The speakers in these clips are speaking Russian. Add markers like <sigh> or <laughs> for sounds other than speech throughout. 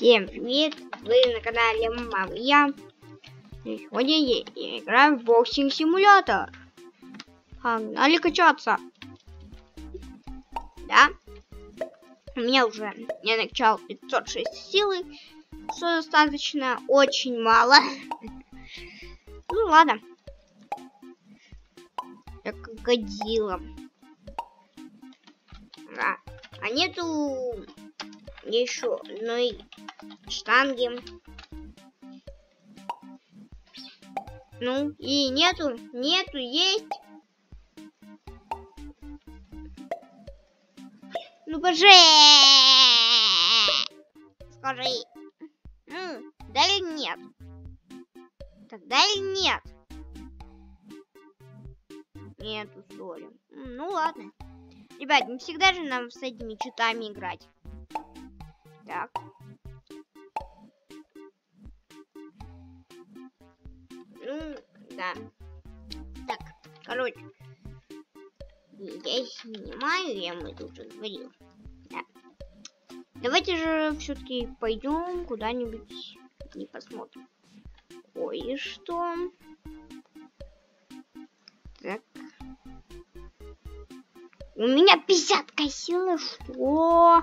Всем привет! Вы на канале Мария. И сегодня я играю в боксинг симулятор. Погнали качаться. Да? У меня уже я накачал 506 силы. Что достаточно очень мало. <laughs> Ну ладно. Я крокодила. А, а нету еще одной штанги. Ну, и нету, нету, есть. Ну, боже! Скажи. Ну, да или нет? Тогда или нет? Нету соли. Ну, ладно. Ребят, не всегда же нам с этими читами играть. Так. Ну, да. Так, короче. Я снимаю, я мы тут уже говорил. Да. Давайте же все-таки пойдем куда-нибудь и посмотрим. Кое-что. Так. У меня 50 силы, что?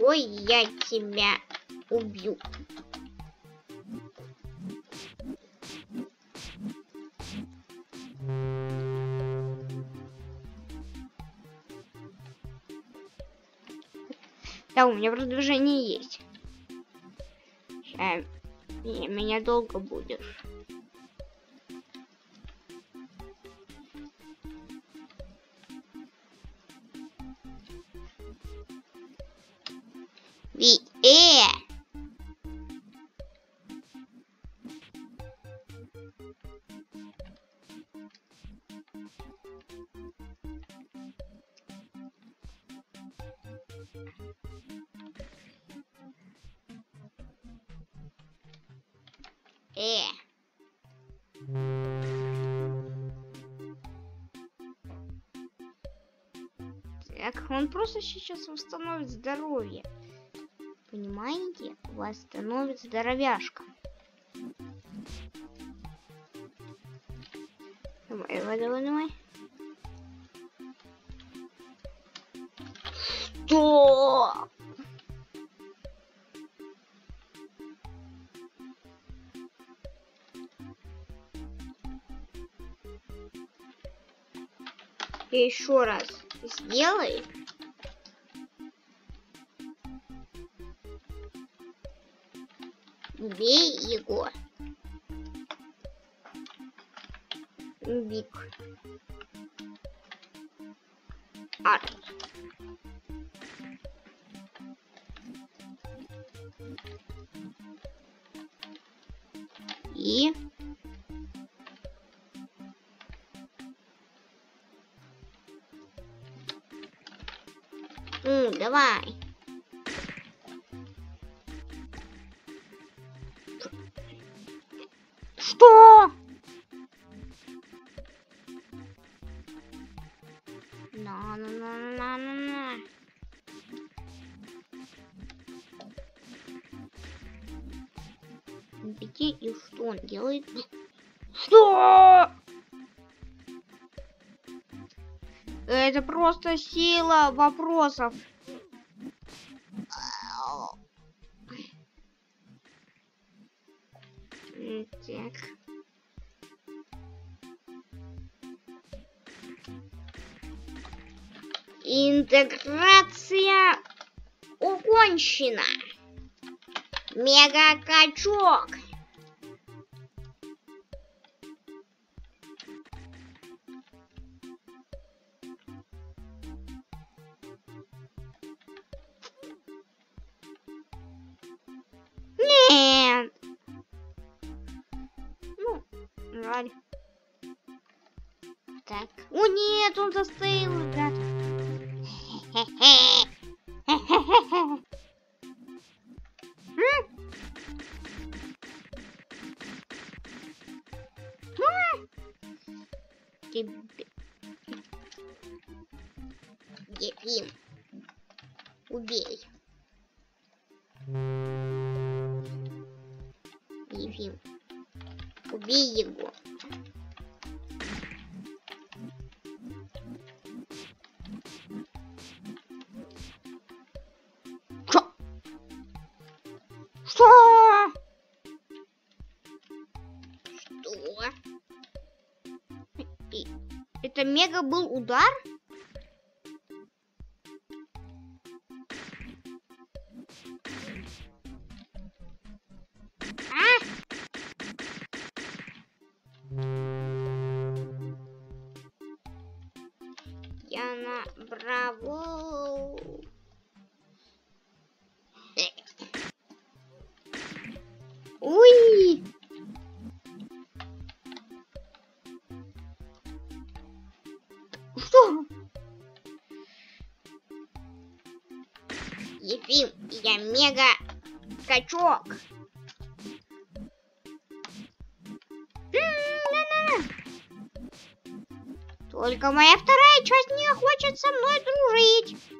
Ой, я тебя убью. Да, у меня продвижение есть. Сейчас меня долго будешь. Э. Так, он просто сейчас восстановит здоровье. Понимаете? Восстановит здоровяшка. Еще раз сделай. Бей его. Бик. Арт. И... давай. Что? На, на, на, на, на. Беги, и что он делает? Что? Это просто сила вопросов. Интеграция окончена. Мега качок. Ефим, убей. Ефим, убей его. Мега был удар? Я мега качок. Только моя вторая часть не хочет со мной дружить.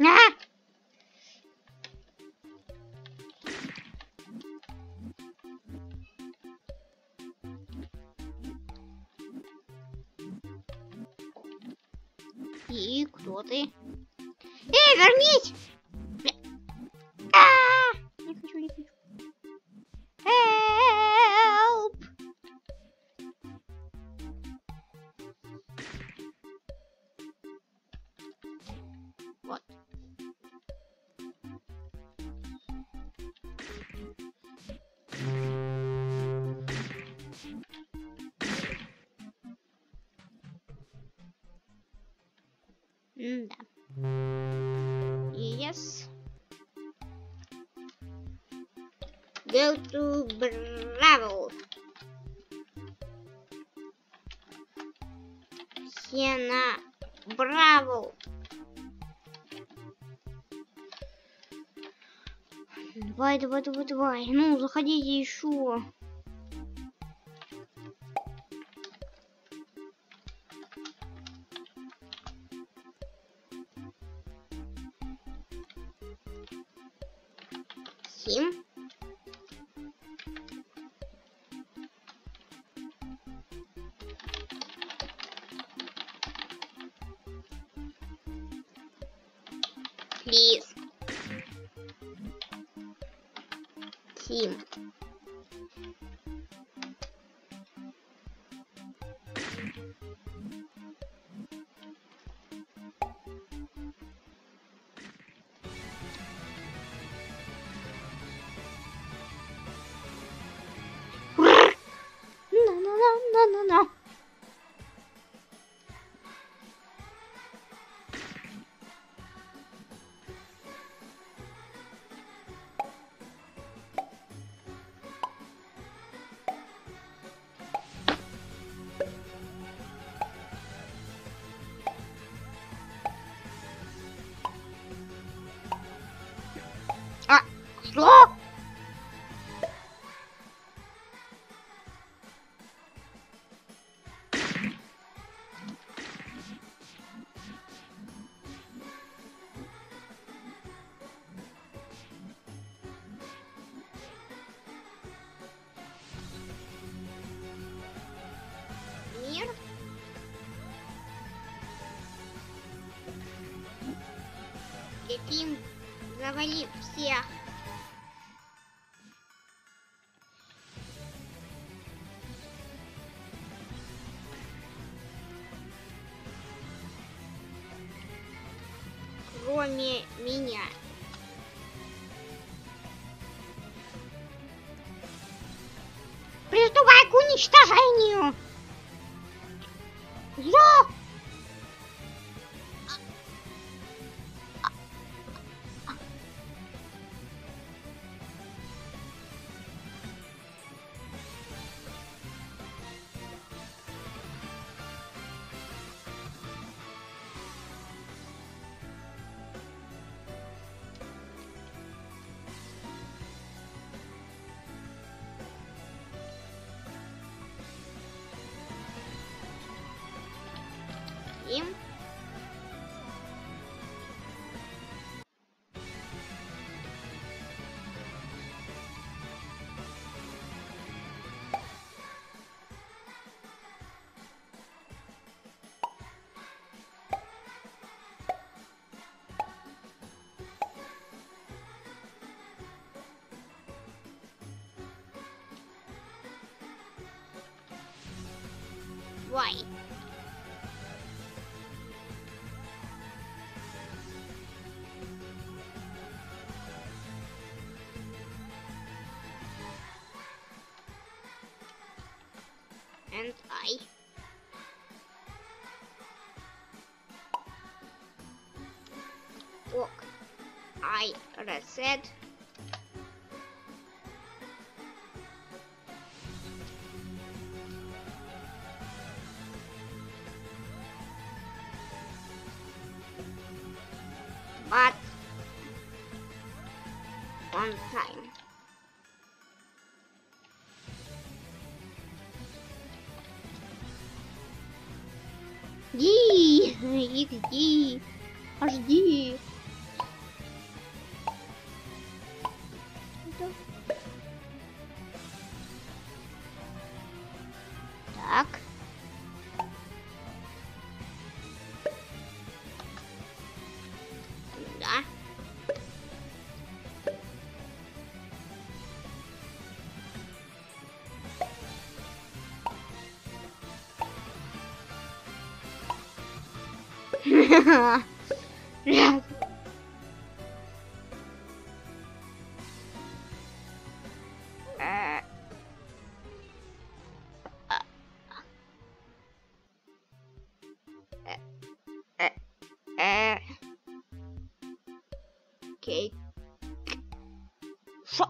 Nah. Go to Bravo. Сена. Браво. Давай, давай, давай, давай. Ну, заходите еще. Что? Пепин завалил всех. está estava. Им. Why? And I. Look, I reset. Раз. Э. А. Э. Э. Э. Окей. Шо?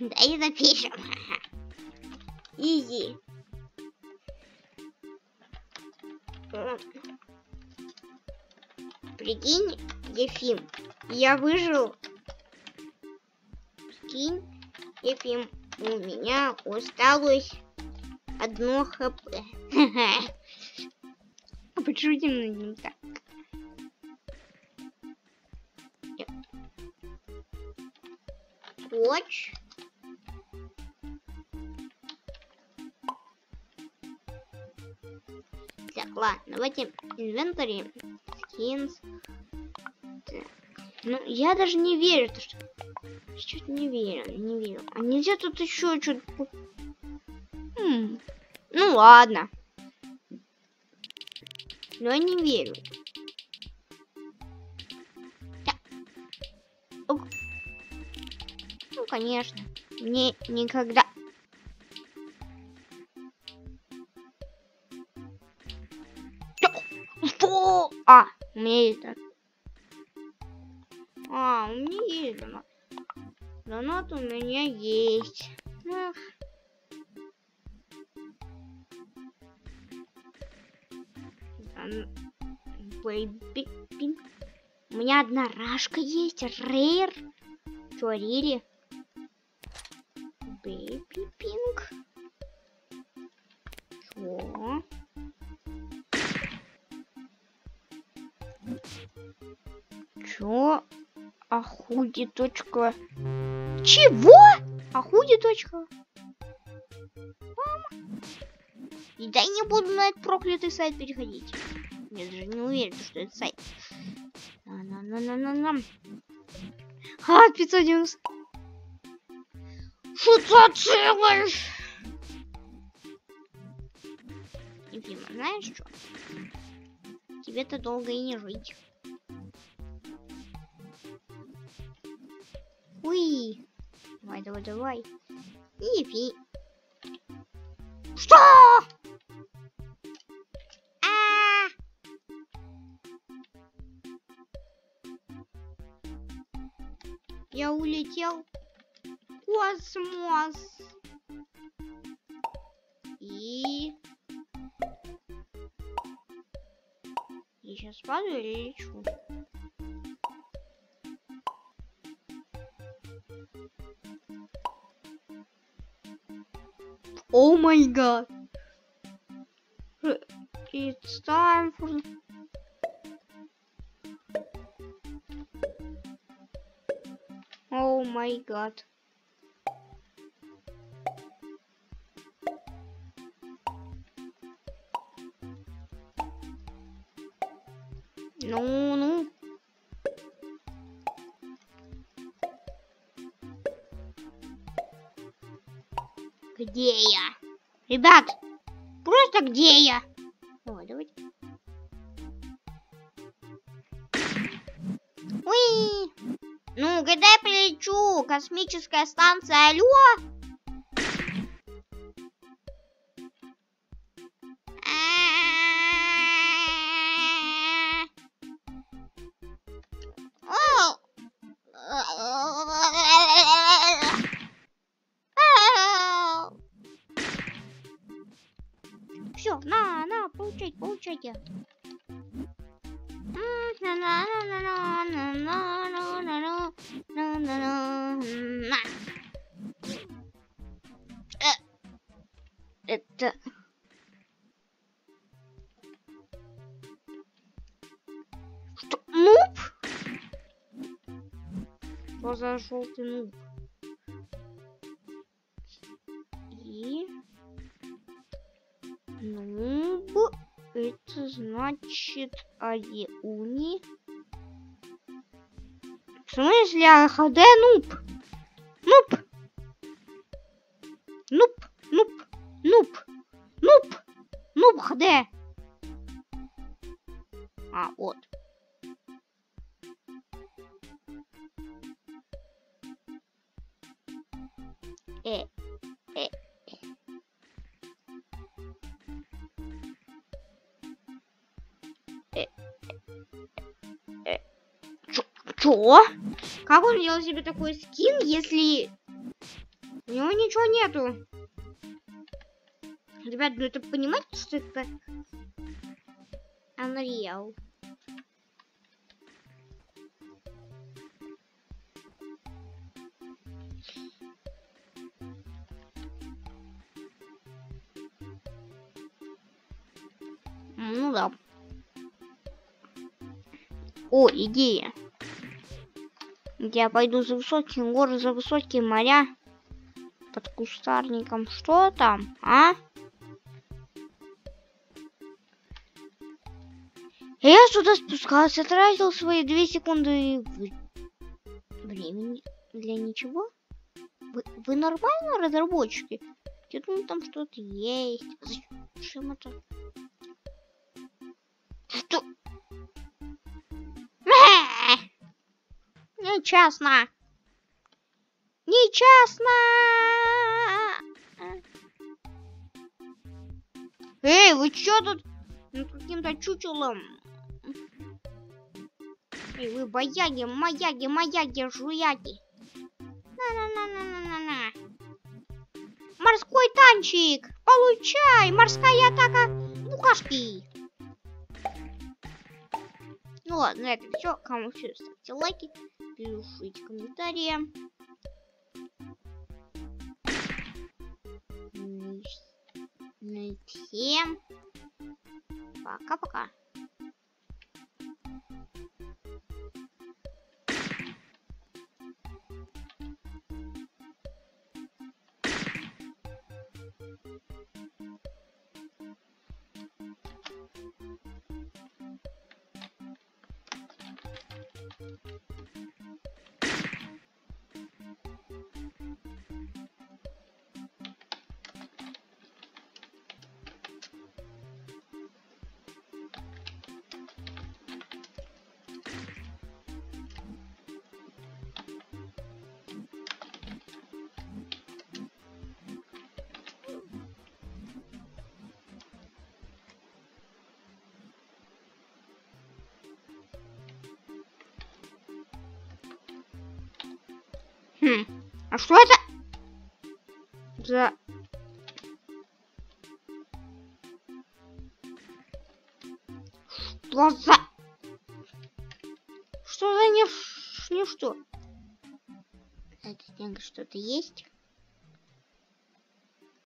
Дай запишем. Прикинь, Ефим, я выжил. Прикинь, Ефим, у меня осталось одно хп. Подшутим над ним так. Скотч. Так, ладно, давайте инвентарь, Так. Ну, я даже не верю, то что... Что-то не верю, не верю. А нельзя тут еще что-то... Хм. Ну, ладно. Но я не верю. Ну, конечно. Мне никогда... Фу! А, у меня есть донат. А, у меня есть донат. Донат у меня есть. Ах. Дон- Бэйби. У меня одна рашка есть. Рейр. Чё, Рири? Бэйби пинк. Чё? Чё? Ахуди точка. Чего? Ахуди точка. Мама. И да не буду на этот проклятый сайт переходить. Я даже не уверен, что это сайт. На-на-на-на-на-на. А, 590. Что ты делаешь? Ефима, знаешь что? Тебе-то долго и не жить. Уи. Давай, давай, давай. Ефи. Что? А! Я улетел космос. И... Я сейчас падаю или лечу? Oh my god. It's time for Oh my god. No, no. Где я? Ребят, просто где я? Ой, давайте. Уи! Ну, когда я прилечу? Космическая станция, алло? Все, на, на, получайте, получайте. Это... Что? Нуб? Что за желтый нуб? И... Нуб. Это значит Аеуни. В смысле АХД нуб? Нуб. Нуб. Нуб. Нуб. Нуб. Нуб ХД. А, вот. Э. Чё? Как он делал себе такой скин, если у него ничего нету? Ребят, ну это понимаете, что это Unreal? Ну да. О, идея. Я пойду за высокие горы, за высокие моря. Под кустарником. Что там, а? Я сюда спускался, тратил свои две секунды времени для ничего. Вы, вы нормально разработчики? Я думаю, там что-то есть. Зачем это? Нечестно. Нечестно. Эй, вы чё тут над каким-то чучелом? Эй, вы бояги, маяги, маяги, жуяки. На-на-на-на-на-на-на. Морской танчик! Получай! Морская атака букашки! Ну ладно, на этом все. Кому все, ставьте лайки, пишите комментарии. Всем пока-пока. Хм. А что это? За... Что за... Что за не... не что? Это деньги что-то есть?